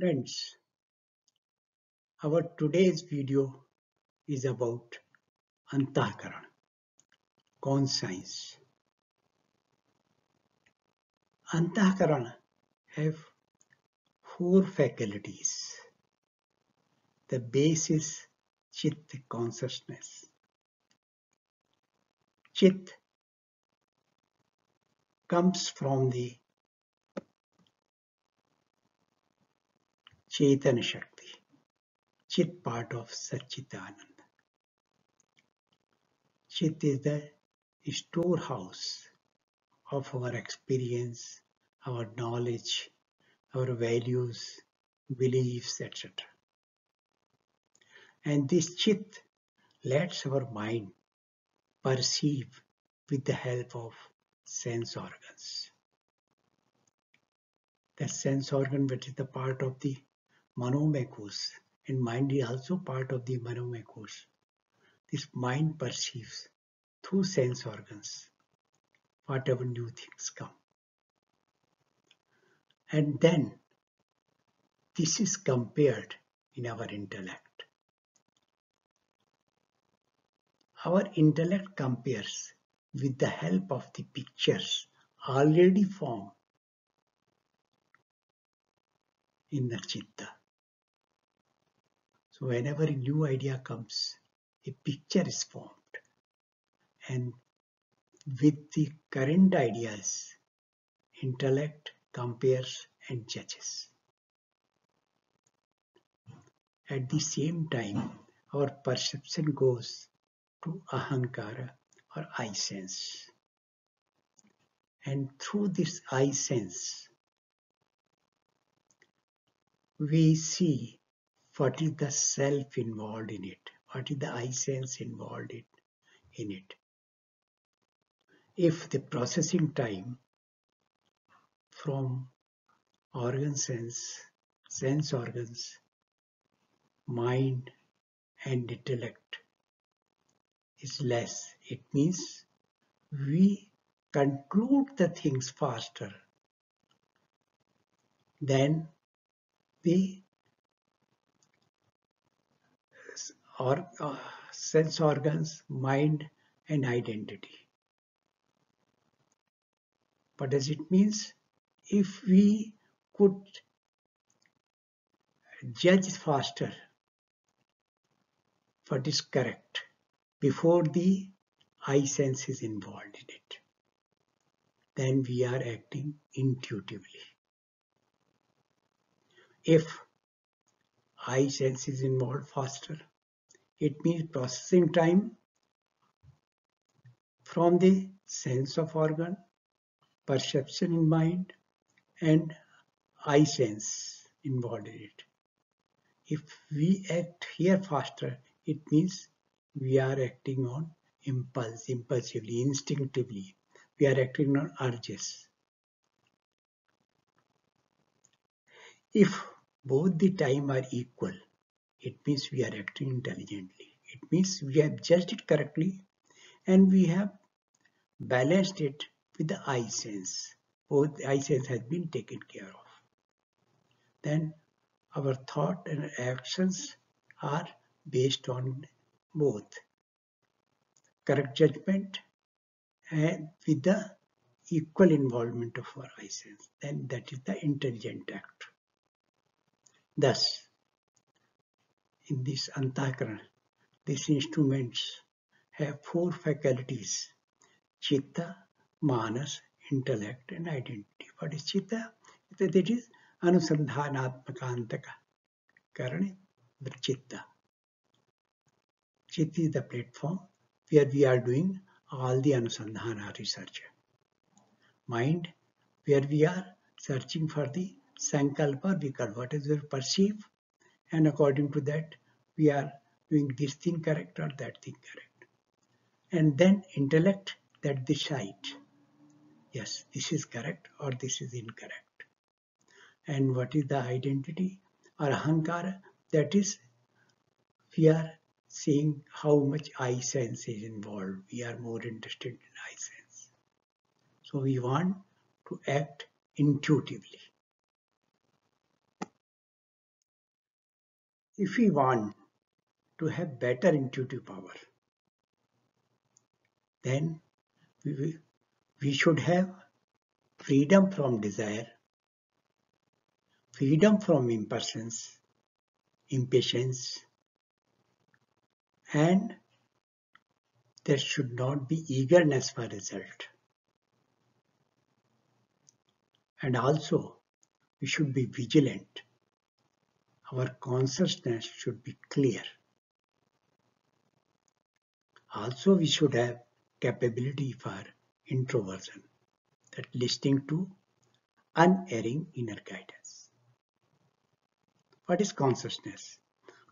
Friends, our today's video is about Antahkaran, conscience. Antahkaran have four faculties. The basis Chit consciousness. Chit comes from the Chaitanya Shakti, Chit part of Satchitananda. Chit is the storehouse of our experience, our knowledge, our values, beliefs, etc. And this Chit lets our mind perceive with the help of sense organs. The sense organ which is the part of the monomachus and mind is also part of the monomachus. This mind perceives through sense organs whatever new things come. And then this is compared in our intellect. Our intellect compares with the help of the pictures already formed in the chitta. So whenever a new idea comes, a picture is formed and with the current ideas, intellect compares and judges. At the same time, our perception goes to ahankara or I sense. And through this I sense, we see what is the self involved in it, what is the I sense involved in it. If the processing time from organ sense, sense organs, mind and intellect is less, it means we conclude the things faster than the or, uh, sense organs, mind and identity. What does it means? If we could judge faster what is correct before the I sense is involved in it, then we are acting intuitively. If I sense is involved faster, it means processing time from the sense of organ, perception in mind, and I sense involved in it. If we act here faster, it means we are acting on impulse, impulsively, instinctively. We are acting on urges. If both the time are equal, it means we are acting intelligently. It means we have judged it correctly and we have balanced it with the I sense. Both the I sense has been taken care of. Then our thought and actions are based on both correct judgment and with the equal involvement of our I sense. Then that is the intelligent act. Thus, in this Antahkaran, these instruments have four faculties Chitta, Manas, intellect, and identity. What is Chitta? That is Anusandhanatmakantaka. Karane, the Chitta. Chitta is the platform where we are doing all the Anusandhana research. Mind, where we are searching for the Sankalpa Vikalpa, what is we perceive, and according to that, we are doing this thing correct or that thing correct. And then intellect that decide, yes, this is correct or this is incorrect. And what is the identity or ahankara? That is, we are seeing how much I sense is involved. We are more interested in I sense. So we want to act intuitively. If we want to have better intuitive power, then we, we should have freedom from desire, freedom from impatience, impatience, and there should not be eagerness for result. And also, we should be vigilant. Our consciousness should be clear. Also, we should have capability for introversion, that listening to unerring inner guidance. What is consciousness?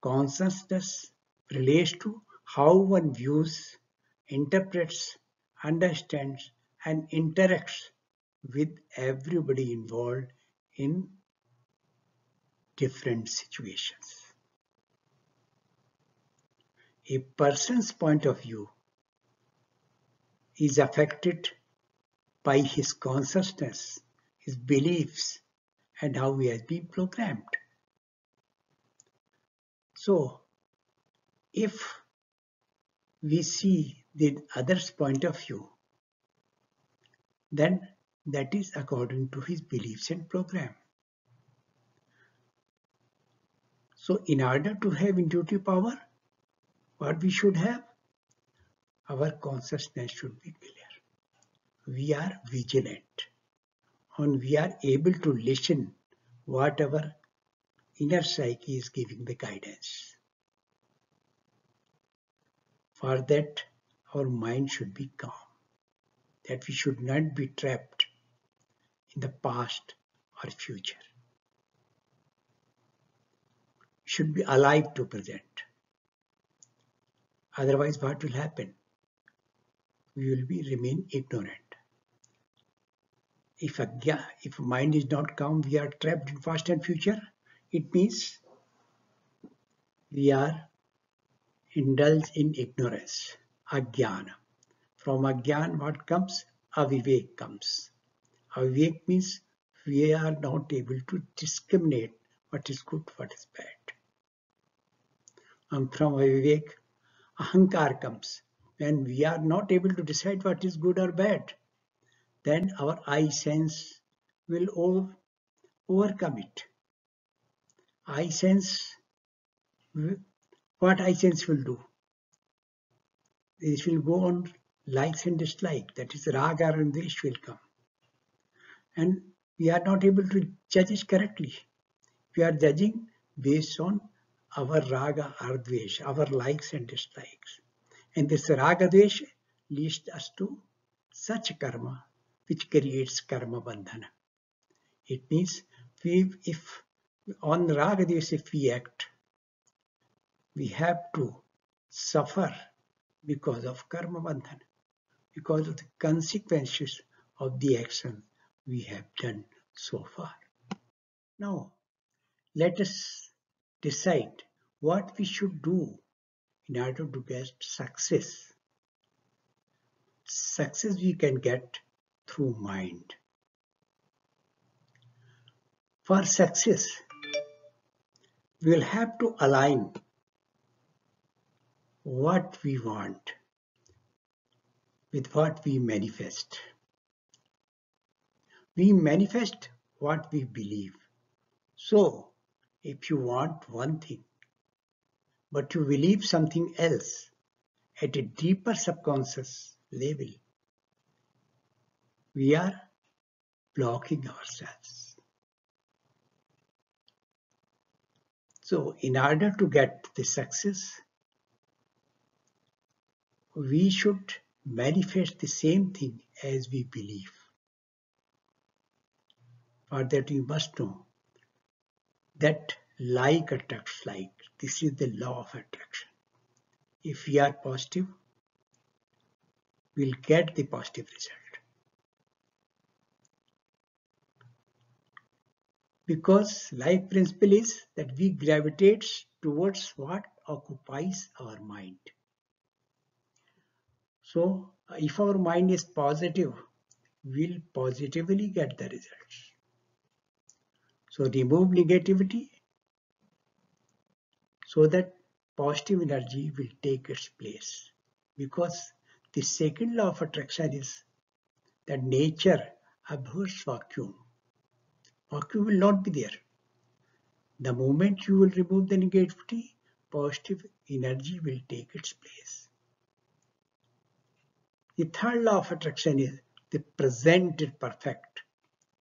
Consciousness relates to how one views, interprets, understands, and interacts with everybody involved in different situations. A person's point of view is affected by his consciousness, his beliefs, and how he has been programmed. So, if we see the other's point of view, then that is according to his beliefs and program. So in order to have intuitive power, what we should have? Our consciousness should be clear. We are vigilant and we are able to listen whatever inner psyche is giving the guidance. For that, our mind should be calm, that we should not be trapped in the past or future. Should be alive to present. Otherwise, what will happen? We will be remain ignorant. If a if mind is not calm, we are trapped in past and future. It means we are indulged in ignorance, ajnana. From ajnana, what comes? Avivek comes. Avivek means we are not able to discriminate what is good, what is bad. And from Avivek, Ahankar comes. When we are not able to decide what is good or bad, then our I sense will over, overcome it. I sense, what I sense will do? This will go on likes and dislikes. That is raga and dvesh will come and we are not able to judge it correctly. We are judging based on our raga or dvesh, our likes and dislikes. And this raga dvesh leads us to such karma which creates karma bandhana. It means we, if on raga dvesh if we act, we have to suffer because of karma bandhana, because of the consequences of the action we have done so far. Now, let us decide what we should do in order to get success. Success we can get through mind. For success, we will have to align what we want with what we manifest. We manifest what we believe. So, if you want one thing, but you believe something else at a deeper subconscious level, we are blocking ourselves. So, in order to get the success, we should manifest the same thing as we believe. For that you must know that like attracts like. This is the law of attraction. If we are positive, we'll get the positive result. Because life principle is that we gravitate towards what occupies our mind. So if our mind is positive, we'll positively get the results. So remove negativity so that positive energy will take its place because the second law of attraction is that nature abhors vacuum. Vacuum will not be there. The moment you will remove the negativity, positive energy will take its place. The third law of attraction is the present is perfect.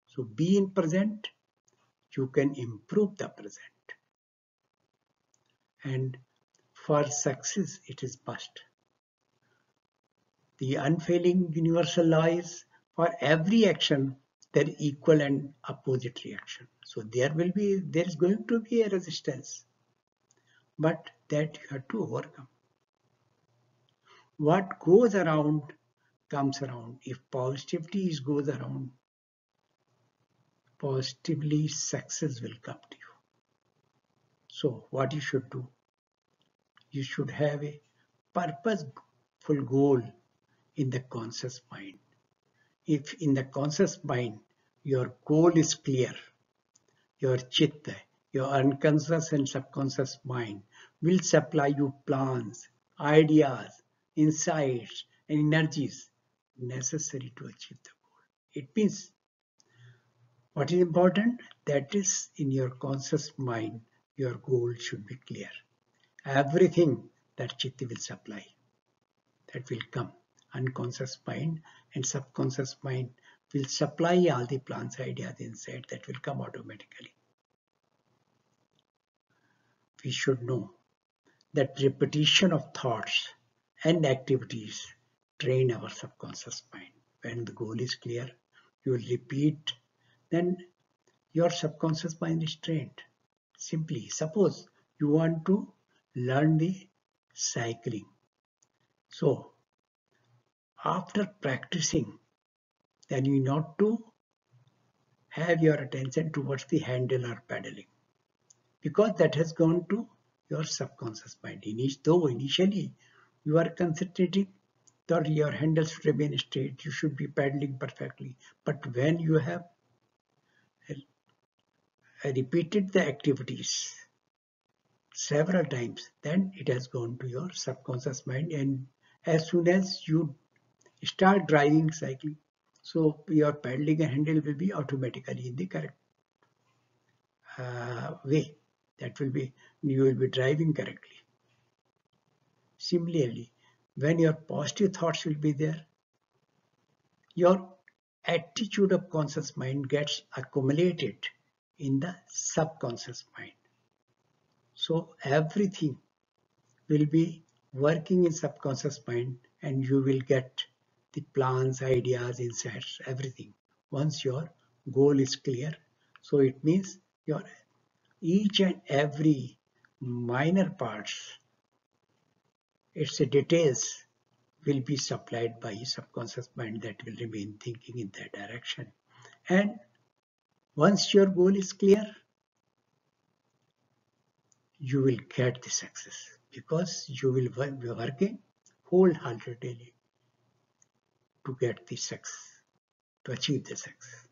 So be in present, you can improve the present. And for success, it is must. The unfailing universal law is for every action, there equal and opposite reaction. So there will be, there is going to be a resistance, but that you have to overcome. What goes around comes around. If positivity goes around, positively success will come to you. So what you should do? You should have a purposeful goal in the conscious mind. If in the conscious mind your goal is clear, your chitta, your unconscious and subconscious mind will supply you plans, ideas, insights, and energies necessary to achieve the goal. It means what is important? That is in your conscious mind, your goal should be clear. Everything that chitta will supply, that will come. Unconscious mind and subconscious mind will supply all the plans, ideas, insight that will come automatically. We should know that repetition of thoughts and activities train our subconscious mind. When the goal is clear, you will repeat, then your subconscious mind is trained. Simply, suppose you want to learn the cycling. So, after practicing, then you not to have your attention towards the handle or pedaling because that has gone to your subconscious mind. Though initially you are concentrating that your handles should remain straight, you should be pedaling perfectly. But when you have repeated the activities several times, then it has gone to your subconscious mind and as soon as you start driving cycling, so your pedaling and handle will be automatically in the correct uh, way. That will be, you will be driving correctly. Similarly, when your positive thoughts will be there, your attitude of conscious mind gets accumulated in the subconscious mind. So everything will be working in subconscious mind and you will get the plans, ideas, insights, everything. Once your goal is clear, so it means your each and every minor parts its details will be supplied by subconscious mind that will remain thinking in that direction. And once your goal is clear, you will get the success because you will be working wholeheartedly to get the success, to achieve the success.